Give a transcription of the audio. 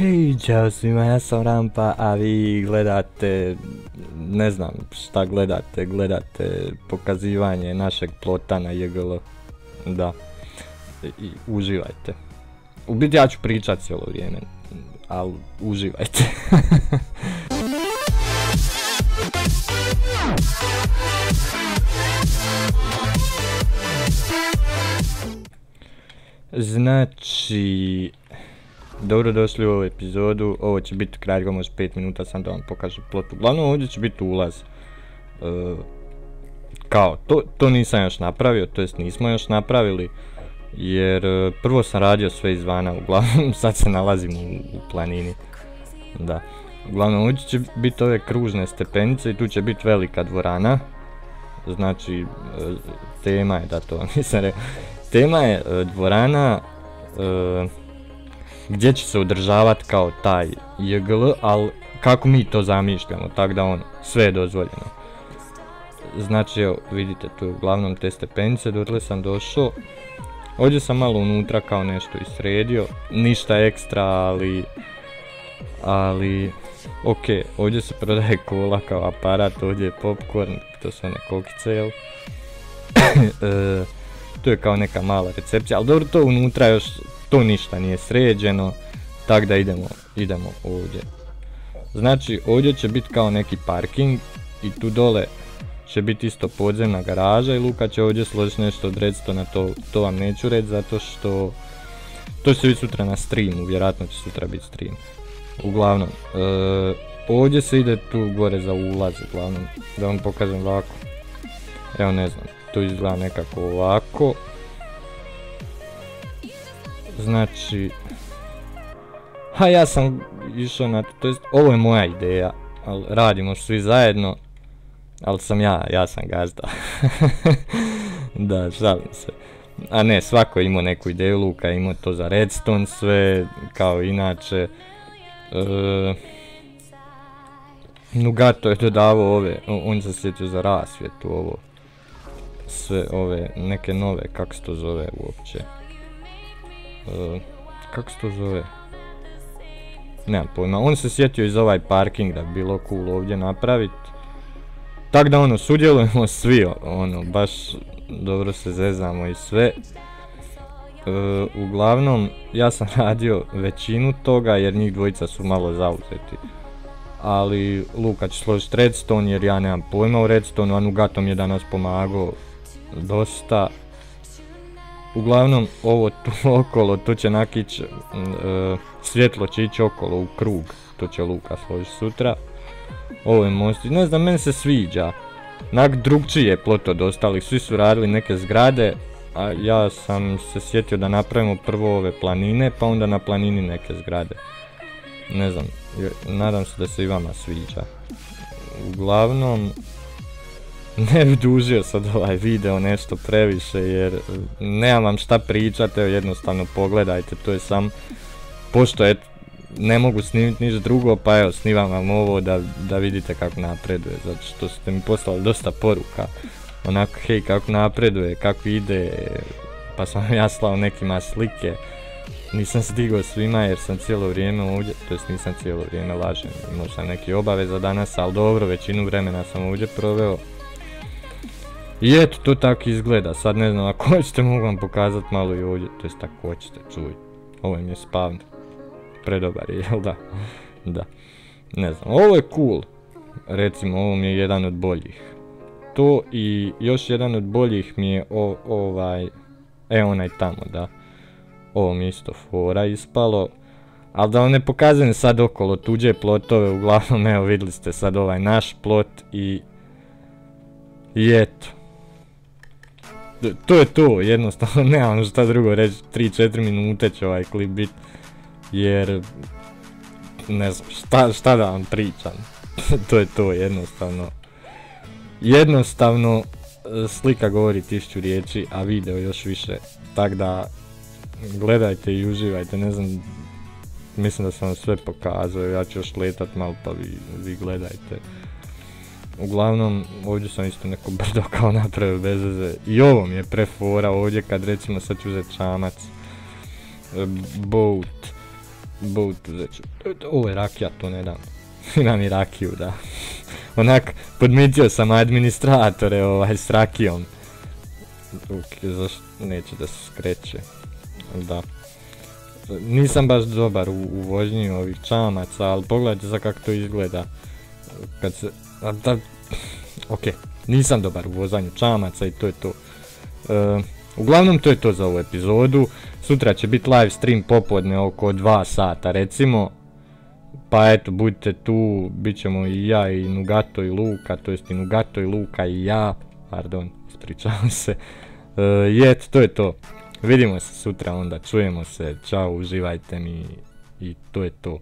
Hej, čao svima, ja sam Rampa, a vi gledate, ne znam šta gledate, gledate pokazivanje našeg plota na JGL, da, i, uživajte. U biti ja ću pričat cijelo vrijeme, ali uživajte. Znači, dobro došli u ovu epizodu, ovo će biti kratko, možda 5 minuta, sam da vam pokažem plot. Uglavnom ovdje će biti ulaz. E, kao, to, to nisam još napravio, to jest nismo još napravili, jer e, prvo sam radio sve izvana, uglavnom sad se nalazim u, u planini. Da. Uglavnom ovdje će biti ove kružne stepenice i tu će biti velika dvorana. Znači, e, tema je da to nisam rekao. Tema je dvorana gdje će se održavati kao taj JGL, ali kako mi to zamišljamo, tako da on, sve je dozvoljeno. Znači, evo, vidite, tu uglavnom te stepenice, dotle sam došao. Ovdje sam malo unutra kao nešto isredio, ništa ekstra, ali... Ali... Ok, ovdje se prodaje kola kao aparat, ovdje je popcorn, to su one kokice, jel? e, tu je kao neka mala recepcija, ali dobro to unutra još to ništa nije sređeno, tako da idemo, idemo ovdje. Znači ovdje će biti kao neki parking i tu dole će biti isto podzemna garaža i Luka će ovdje složiti nešto od redstona, to, to vam neću reći zato što to će biti sutra na streamu, vjerojatno će sutra biti stream. Uglavnom, e, ovdje se ide tu gore za ulaz, uglavnom, da vam pokažem ovako. Evo ne znam, to izgleda nekako ovako. Znači, ha ja sam išao na to, to jest ovo je moja ideja, ali radimo svi zajedno, ali sam ja, ja sam gazda. da, šalim se. A ne, svako je imao neku ideju, Luka je imao to za redstone sve, kao inače. E, Nugato je dodavao ove, on se sjetio za rasvjetu ovo. Sve ove, neke nove, kako se to zove uopće. E, kako se to zove? Nemam pojma, on se sjetio iz ovaj parking da bi bilo cool ovdje napravit. Tak da ono, sudjelujemo svi, ono, baš dobro se zezamo i sve. E, uglavnom, ja sam radio većinu toga jer njih dvojica su malo zauzeti. Ali Luka će složiti redstone jer ja nemam pojma u redstone, a Nugatom je danas pomagao dosta. Uglavnom, ovo tu okolo, to će nakić, e, svjetlo će ići okolo u krug, to će Luka složiti sutra. Ovo je most, ne znam, meni se sviđa. Nak drugčije plot od ostalih, svi su radili neke zgrade, a ja sam se sjetio da napravimo prvo ove planine, pa onda na planini neke zgrade. Ne znam, nadam se da se i vama sviđa. Uglavnom, ne bi dužio sad ovaj video nešto previše jer nemam vam šta pričati, jednostavno pogledajte, to je sam, pošto et, ne mogu snimiti ništa drugo, pa evo snimam vam ovo da, da vidite kako napreduje, zato što ste mi poslali dosta poruka, onako hej kako napreduje, kako ide, pa sam ja slao nekima slike, nisam stigao svima jer sam cijelo vrijeme ovdje, to jest nisam cijelo vrijeme lažem, sam neki obaveza danas, ali dobro, većinu vremena sam ovdje proveo. I eto, to tako izgleda, sad ne znam, ako hoćete mogu vam pokazati malo i ovdje, to jest ako hoćete, čuj. Ovo mi je spawn, predobar je, jel da? Da, ne znam, ovo je cool, recimo ovo mi je jedan od boljih. To i još jedan od boljih mi je ovaj, e onaj tamo, da. Ovo mi isto fora ispalo. Ali da vam ne pokazujem sad okolo tuđe plotove, uglavnom evo vidjeli ste sad ovaj naš plot i... I eto to je to, jednostavno nemam šta drugo reći, 3-4 minute će ovaj klip bit, jer ne znam šta, da vam pričam, to je to jednostavno. Jednostavno slika govori tisuću riječi, a video još više, tak da gledajte i uživajte, ne znam, mislim da sam vam sve pokazao, ja ću još letat malo pa vi, vi gledajte. Uglavnom, ovdje sam isto neko brdo kao napravio bez veze. I ovo mi je prefora ovdje kad recimo sad ću uzeti čamac. E, boat. Boat uzet ću. Ovo je rakija, to ne dam. Imam i rakiju, da. Onak, podmitio sam administratore ovaj, s rakijom. Ok, zašto neće da se skreće. Da. Nisam baš dobar u, u vožnji ovih čamaca, ali pogledajte za kako to izgleda. Kad se... da, ok, nisam dobar u vozanju čamaca i to je to. E, uglavnom to je to za ovu epizodu. Sutra će biti live stream popodne oko 2 sata recimo. Pa eto, budite tu, bit ćemo i ja i Nugato i Luka, to jest i Nugato i Luka i ja. Pardon, ispričavam se. E, I to je to. Vidimo se sutra onda, čujemo se, čao, uživajte mi i to je to.